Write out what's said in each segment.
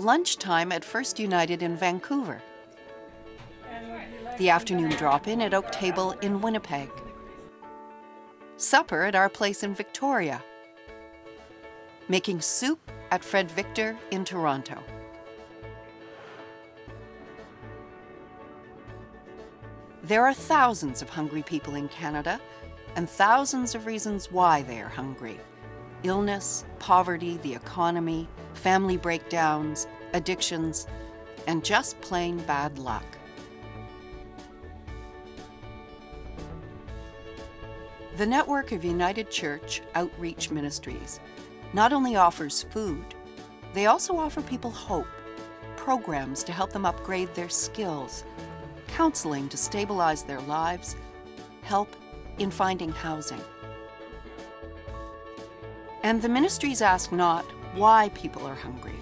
lunchtime at First United in Vancouver, the afternoon drop in at Oak Table in Winnipeg, supper at our place in Victoria, making soup at Fred Victor in Toronto. There are thousands of hungry people in Canada and thousands of reasons why they are hungry illness, poverty, the economy, family breakdowns, addictions, and just plain bad luck. The network of United Church Outreach Ministries not only offers food, they also offer people hope, programs to help them upgrade their skills, counseling to stabilize their lives, help in finding housing. And the ministries ask not why people are hungry,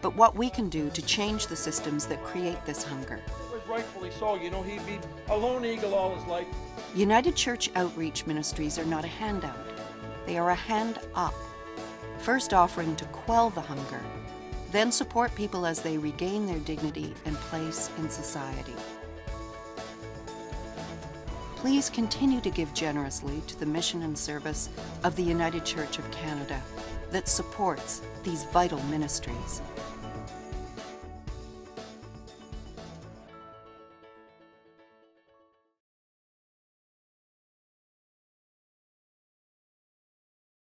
but what we can do to change the systems that create this hunger. It was rightfully so. You know, he'd be a lone eagle all his life. United Church Outreach Ministries are not a handout, they are a hand up. First offering to quell the hunger, then support people as they regain their dignity and place in society. Please continue to give generously to the mission and service of the United Church of Canada that supports these vital ministries.